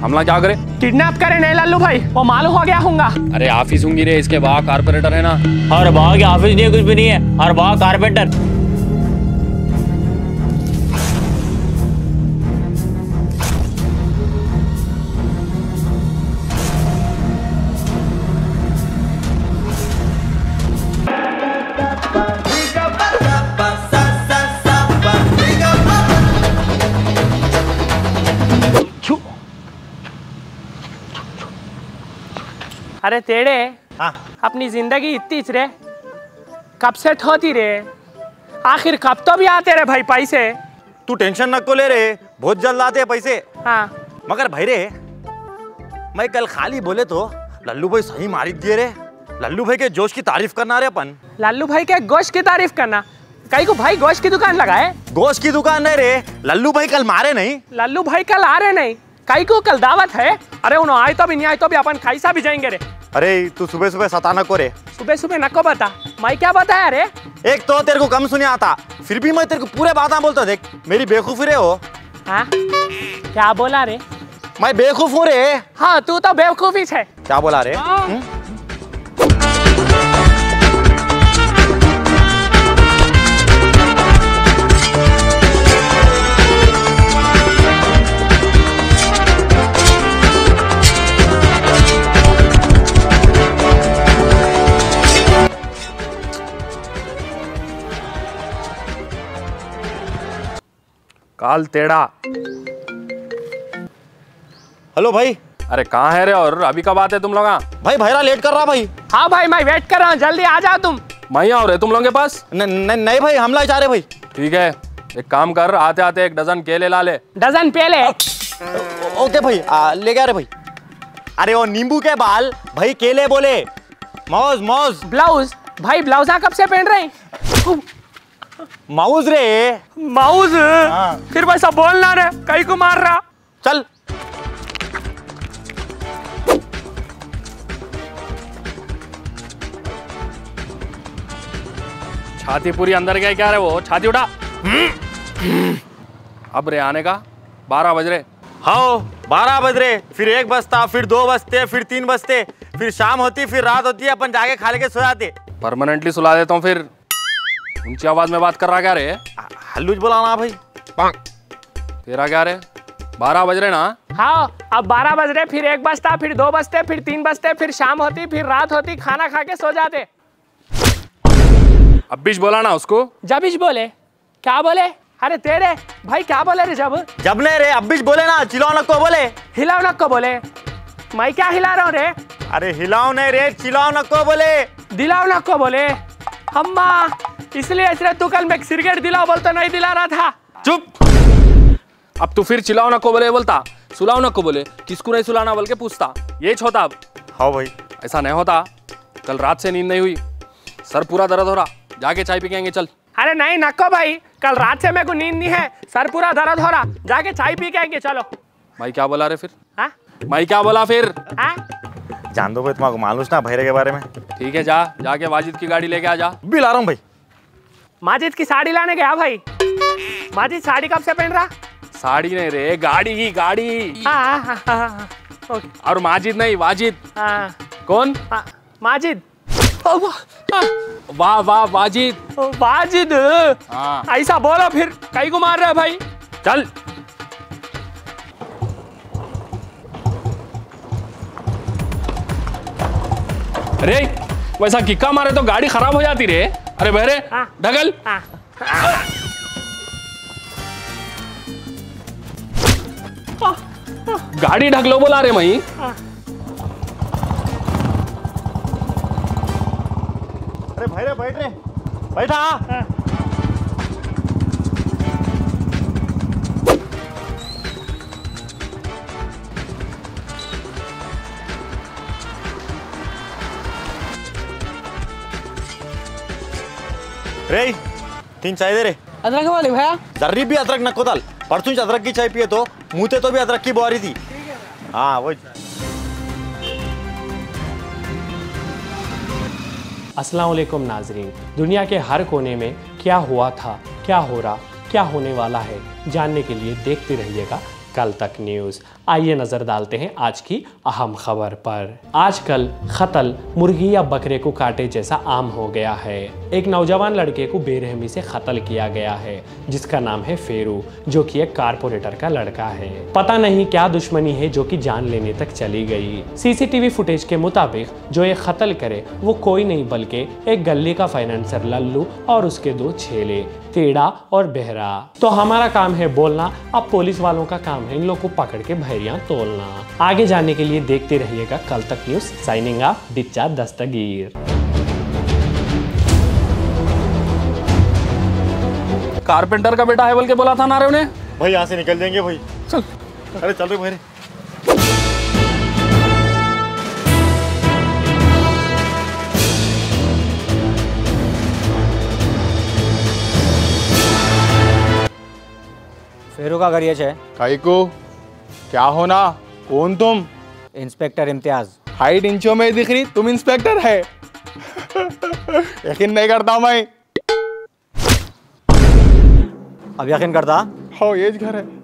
हमला क्या करे? किडनैप करे नहीं लल्लू भाई। वो मालूम हो गया होगा। अरे ऑफ़िस होंगी रे इसके बाहर कारपोरेटर है ना। और बाहर के ऑफ़िस नहीं है कुछ भी नहीं है। और बाहर कारपेंटर अरे तेरे हाँ। अपनी ज़िंदगी इतनी रे कब सेट होती रे? आखिर कब तो भी आते रे भाई पैसे? तू टेंशन नको ले रे बहुत जल्द आते हैं पैसे। हाँ। मगर भाई रे मैं कल खाली बोले तो लल्लू भाई सही मारी दिए रे। लल्लू भाई के जोश की तारीफ़ करना रे अपन। लल्लू भाई के गोश की तारीफ़ करना। कई को भाई गोश्त की दुकान लगाए? गोश्त की दुकान नहीं रे लल्लू भाई कल मारे नहीं। लल्लू भाई कल आ रहे नहीं। कई को कल दावत है? अरे उन्होंने आए तो भी नहीं आए तो भी अपन खाई सा भी जाएँगे रे। अरे तू सुबह सुबह सताना को रे। सुबह सुबह नको बता। मैं क्या बताया रे? एक तो तेरे को कम सुने आता फिर भी मैं तेरे को पूरे बात बोलता देख मेरी बेवकूफ़ी रे हो। हाँ? क्या बोला रे? मैं बेवकूफ़ हूँ रे। हाँ तू तो बेवकूफ़ी है क्या बोला रे? हम्म? तेड़ा हेलो भाई। अरे कहाँ है रे और? अभी कब आते तुम लोग भाई भैरा लेट कर रहा भाई। हाँ भाई मैं वेट कर रहा हूँ जल्दी आ जाओ तुम। मैं आओ रे तुम लोगों के पास? नहीं भाई हमला चाह रहे भाई। ठीक है एक काम कर आते आते एक डजन केले ला ले। डजन पहले ओ- ओके भाई आ, ले गया रे भाई। अरे वो नींबू के बाल भाई केले बोले। मौज मौज। ब्लाउज भाई ब्लाउजा कब से पहन रहे हैं? माउस रे। माउस? हाँ। फिर वैसा बोलना रे कई को मार रहा। चल। छाती पूरी अंदर गई क्या रे वो? छाती उठा। अब रे आने का। बारह बज रहे। हाँ बारह बज रहे। फिर एक बजता फिर दो बजते फिर तीन बजते। फिर शाम होती फिर रात होती है अपन जाके खा लेके सो जाते परमानेंटली सुला देता हूँ फिर। ऊँची आवाज़ में बात कर रहा क्या रे? हल्लूज बोलाना भाई। तेरा क्या रे? बारह बज रहे ना? हाँ अब बारह बज रहे फिर एक बजता फिर दो बजते फिर तीन बजते फिर शाम होती फिर रात होती खाना खा के सो जाते। अब बीच बोला ना उसको। जबिश बोले क्या बोले? अरे तेरे भाई क्या बोले रे जब? जब ने रे अब बोले ना चिल्लाओ नको बोले। हिलाओ नको बोले। मैं क्या हिला रहा हूँ रे? अरे हिलाओ नहीं रे चिल्लाओ नको बोले। दिलाओ नको बोले। अम्मा इसलिए इसलिए तू कल मैं सिगरेट दिलाओ बोलता नहीं दिला रहा था। चुप। अब तू फिर चिल्लाओ ना को बोले बोलता। सुलाओ ना को बोले किसको नहीं सुलाना बोल के पूछता। ये होता अब। हाँ भाई। ऐसा नहीं होता। कल रात से नींद नहीं हुई। सर पूरा दर्द हो रहा। जाके चाय पी के चल। अरे नहीं नको भाई। कल रात से मेरे को नींद नहीं है। सर पूरा दर्द हो रहा। जाके चाय पी के आएँगे चलो। भाई क्या बोला रे फिर? हाँ? भाई क्या बोला फिर? हाँ? जान दो भाई तुम्हारा मालूम ना भैरे के बारे में। ठीक है जा। जाके वाजिद की गाड़ी लेके आ जा। भी ला रहा हूँ भाई। माजिद की साड़ी लाने गया भाई। माजिद साड़ी कब से पहन रहा? साड़ी नहीं रे गाड़ी ही गाड़ी। हाँ हाँ हाँ, हाँ हाँ, ओके। और माजिद नहीं वाजिद। हाँ। कौन? हाँ, माजिद। हाँ, वाह वाह वाजिद। वाजिद। हाँ। ऐसा बोलो फिर कई को मार रहा है भाई? चल। रे वैसा किक्का मारे तो गाड़ी खराब हो जाती रे। अरे बहरे हाँ। ढगल। हाँ। गाड़ी ढगलो बोला रे मई। अरे भैरे बैठ रे। बैठा। रे तीन चाय दे रे अदरक वाले भैया जर्री भी अदरक नको दाल परसों अदरक की चाय पिए तो मुँह तो भी अदरक की बुआरी थी हाँ वही अस्सलाम वालेकुम नाजरीन दुनिया के हर कोने में क्या हुआ था क्या हो रहा क्या होने वाला है जानने के लिए देखते रहिएगा कल तक न्यूज़। आइए नज़र डालते हैं आज की अहम खबर पर। आजकल खतल मुर्गी या बकरे को काटे जैसा आम हो गया है। एक नौजवान लड़के को बेरहमी से कत्ल किया गया है, जिसका नाम है फेरू, जो कि एक कारपोरेटर का लड़का है। पता नहीं क्या दुश्मनी है जो कि जान लेने तक चली गई। सीसीटीवी फुटेज के मुताबिक जो ये कत्ल करे, वो कोई नहीं बल्कि एक गली का फाइनेंसर लल्लू और उसके दो छेले। टेढ़ा और बहरा। तो हमारा काम है बोलना अब पुलिस वालों का काम है इन लोग को पकड़ के भैरियाँ तोलना। आगे जाने के लिए देखते रहिएगा कल तक न्यूज़ साइनिंग ऑफ़ डिच्चा दस्तगीर। कारपेंटर का बेटा है बोल के बोला था ना रे उन्हें? भाई यहाँ से निकल जाएँगे भाई। चल। अरे चल रहे भाई। फेरू का घर ये है काइको क्या होना कौन तुम? इंस्पेक्टर इम्तियाज़। हाइट इंचो में दिख रही तुम इंस्पेक्टर है। यकीन नहीं करता मैं। अब यकीन करता? हो ये घर है।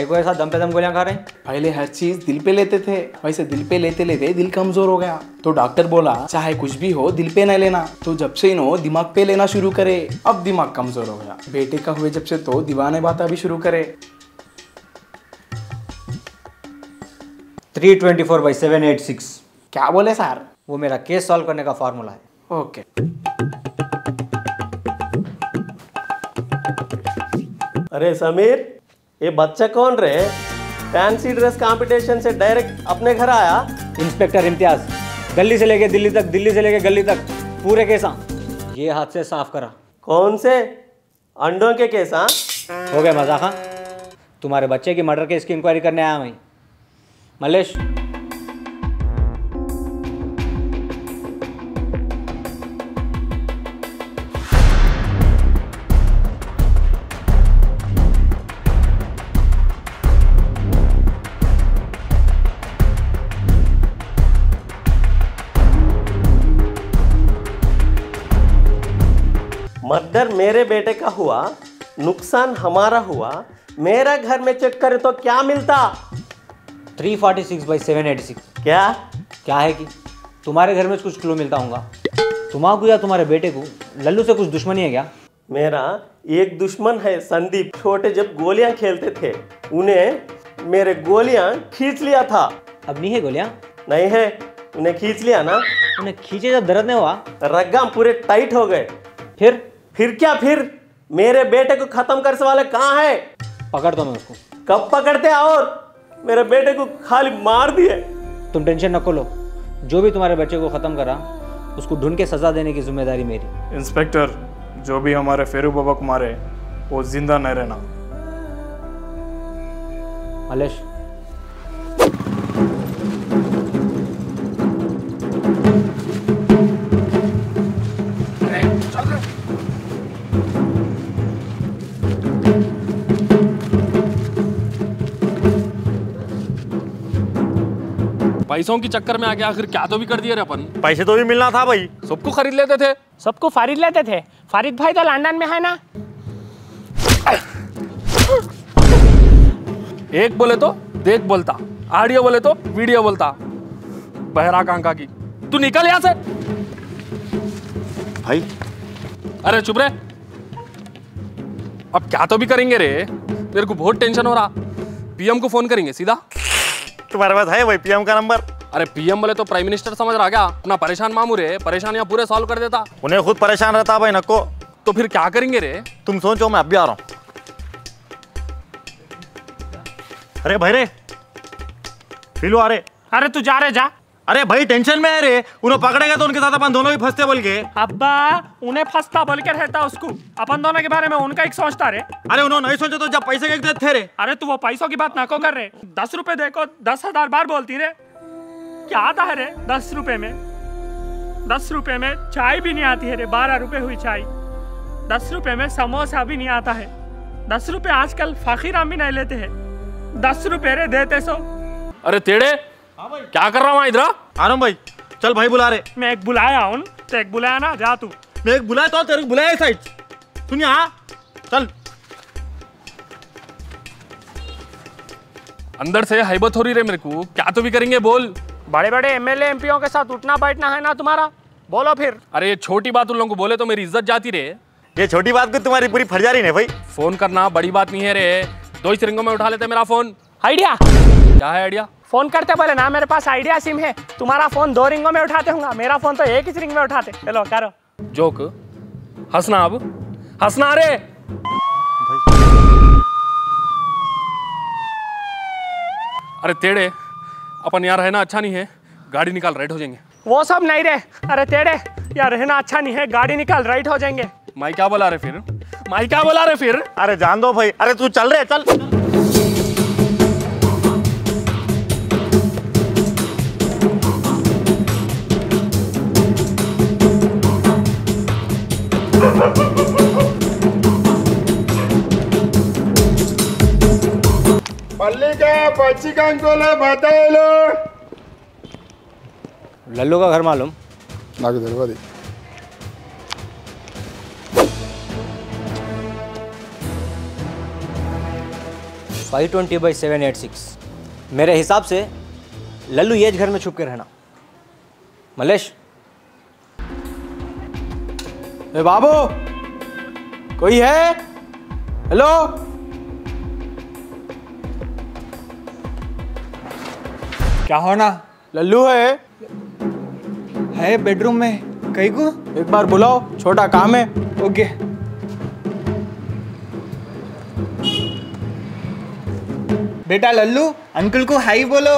कई को ऐसा दम पे दम गोलियाँ खा रहे हैं? पहले हर चीज़ दिल पे लेते थे वैसे दिल पे लेते लेते दिल कमज़ोर हो गया। तो डॉक्टर बोला चाहे कुछ भी हो दिल पे न लेना। तो जब से इन्हों दिमाग पे लेना शुरू करे अब दिमाग कमज़ोर हो गया। बेटे का हुए जब से तो दीवाने बात भी शुरू करे। Three twenty four by seven eight six क्या बोले सर? वो मेरा केस सॉल्व करने का फॉर्मूला है। ओके। अरे समीर ये बच्चा कौन रे? फैंसी ड्रेस कंपटीशन से डायरेक्ट अपने घर आया? इंस्पेक्टर इम्तियाज़ गली से लेके दिल्ली तक दिल्ली से लेके गली तक पूरे केसा ये हाथ से साफ़ करा। कौन से? अंडों के केस हाँ? हो गया मज़ाक हाँ। तुम्हारे बच्चे की मर्डर केस की इंक्वायरी करने आया मैं। मल्लेश मेरे बेटे का हुआ नुकसान हमारा हुआ मेरा घर में चेक करे तो क्या मिलता? Three forty six by seven eighty six क्या? क्या है कि तुम्हारे घर में कुछ क्लू मिलता होगा? तुम्हारा या तुम्हारे बेटे को? लल्लू से कुछ दुश्मनी है क्या? मेरा एक दुश्मन है संदीप। छोटे जब गोलियाँ खेलते थे उन्हें मेरे गोलियाँ खींच लिया था। अब नहीं है गोलियाँ? नहीं है। उन्हें खींच लिया ना? उन्हें खींचे जब दर्द नहीं हुआ? रग्गाम पूरे टाइट हो गए। फिर? फिर क्या फिर? मेरे बेटे को खत्म करने वाले कहाँ है? पकड़ दो मैं उसको। कब पकड़ते और? मेरे बेटे को खाली मार दिए। तुम टेंशन नको लो जो भी तुम्हारे बच्चे को ख़त्म करा उसको ढूंढ के सज़ा देने की ज़िम्मेदारी मेरी। इंस्पेक्टर जो भी हमारे फेरू बाबा को मारे वो ज़िंदा नहीं रहना। मलेश पैसों के चक्कर में आके आखिर क्या तो भी कर दिए रे अपन? पैसे तो भी मिलना था भाई। सबको खरीद लेते थे। सबको फारिद लेते थे? फारिद भाई तो लंदन में है ना? एक बोले तो देख बोलता ऑडियो बोले तो वीडियो बोलता। बहरा कांका की। तू निकल यहाँ से। भाई। अरे चुप रे अब क्या तो भी करेंगे रे? मेरे को बहुत टेंशन हो रहा। पीएम को फ़ोन करेंगे सीधा। तुम्हारे पास है वही पीएम का नंबर अरे पीएम बोले तो प्राइम मिनिस्टर समझ रहा क्या? अपना परेशान मामू रे परेशानियाँ पूरे सॉल्व कर देता। उन्हें खुद परेशान रहता भाई नको तो फिर क्या करेंगे रे? तुम सोचो मैं अब भी आ रहा हूँ। अरे भाई रे फिलू आ रहे अरे तू जा रहे जा। अरे भाई टेंशन में है रे। उन्हें पकड़ेगा तो उनके साथ अपन दोनों ही फंसते बोल के। अब्बा उन्हें फंसता बोल के रहता उसको। अपन दोनों के बारे में उनका एक सोचता रे। अरे उन्होंने नहीं सोचा तो जब पैसे के देते थे रे। अरे तू वो पैसों की बात ना को कर रहे दस रुपए देखो दस हज़ार बार बोलती रे। क्या आता है रे दस रुपए में? दस रुपए में चाय भी नहीं आती है रे बारह रुपए हुई चाय। दस रुपए में समोसा भी नहीं आता है। दस रुपए आजकल फकीर हम भी नहीं लेते हैं। दस रुपए रे देते सो। अरे क्या कर रहा हूँ इधर? आ भाई चल भाई बुला रहे मैं एक बुलाया हूँ तो एक बुलाया ना जा तू। मैं एक बुलाया तो तेरे को बुलाया साइड। सुनिए हाँ चल। अंदर से हैबत हो रही रे मेरे को। क्या तो भी करेंगे बोल। बड़े बड़े एमएलए एमपीओ के साथ उठना बैठना है ना तुम्हारा? बोलो फिर। अरे ये छोटी बात उन लोगों को बोले तो मेरी इज़्ज़त जाती रे। ये छोटी बात को तुम्हारी पूरी फर्जारी नहीं भाई। फ़ोन करना बड़ी बात नहीं है रे। दो ही सिरिंगों में उठा लेते मेरा फ़ोन। आइडिया? क्या है आइडिया फ़ोन करते बोले ना मेरे पास आइडिया सिम है। तुम्हारा फ़ोन दो रिंगों में उठाते होंगे। मेरा फ़ोन तो एक ही रिंग में उठाते। चलो करो। जोक हंसना अब। हंसना रे! अरे तेड़े अपन यहाँ रहना अच्छा नहीं है। गाड़ी निकाल राइट हो जाएँगे। वो सब नहीं रे। अरे तेरे यार रहना अच्छा नहीं है। गाड़ी निकाल राइट हो जाएँगे। माई क्या बोला रे फिर? माई क्या बोला रे फिर? अरे जान दो भाई। अरे तू चल रहे चल। मल्लिका पच्ची कंकोले बताइलो लल्लू का घर मालूम నాకు తెలియదు five twenty by seven eight six मेरे हिसाब से लल्लू ये घर में छुप के रहना मलेश ए बाबू कोई है हेलो क्या होना लल्लू है। है बेडरूम में। कहीं को? एक बार बुलाओ छोटा काम है। ओके। बेटा लल्लू अंकल को हाई बोलो।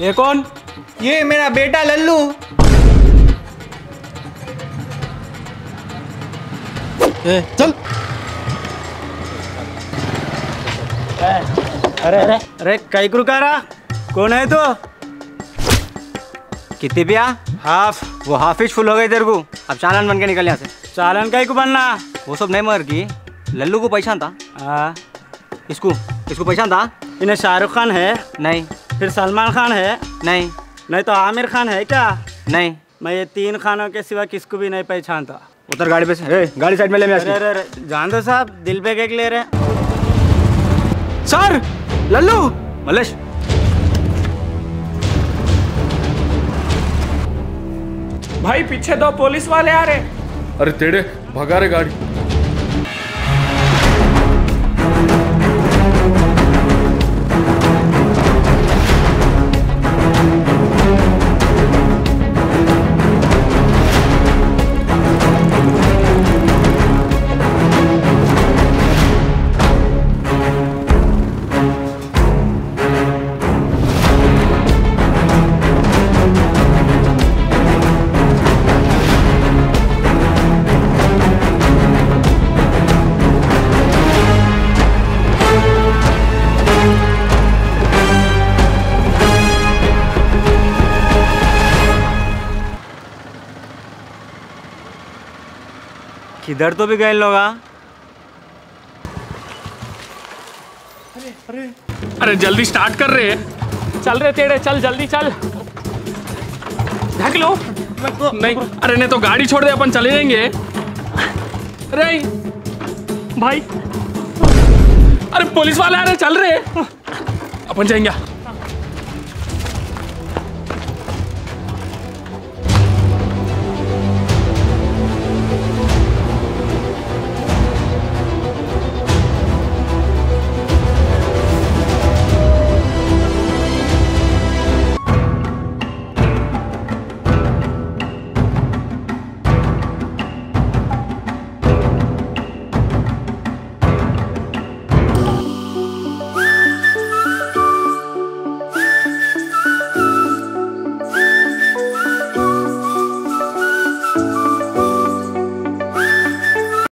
ये कौन? ये मेरा बेटा लल्लू। ए, चल। अरे अरे अरे कई रुका रहा कौन है तो? कितने पिया? हाफ़। वो हाफिज फुल हो गई तेरे को। अब चालान बन के निकल यहाँ से। चालान का ही को बनना? वो सब नहीं मर की लल्लू को पहचान था। हाँ इसको इसको पहचान था? इन्हें शाहरुख खान है? नहीं। फिर सलमान खान है? नहीं। नहीं तो आमिर खान है क्या? नहीं। मैं ये तीन खानों के सिवा किसको भी नहीं पहचानता। उतर गाड़ी पे से। ए, गाड़ी साइड में ले मैं अरे अरे अरे जान दो साहब दिल पे केक ले रहे सर! लल्लू! मलेश! भाई पीछे दो पुलिस वाले आ रहे अरे तेरे भगा रहे गाड़ी। किधर तो भी गए लोग हाँ? अरे अरे। जल्दी स्टार्ट कर रहे हैं। चल रहे तेरे चल जल्दी चल। ढक लो। नहीं अरे नहीं तो गाड़ी छोड़ दे अपन चले जाएँगे। अरे भाई। अरे पुलिस वाले आ रहे चल रहे अपन जाएँगे।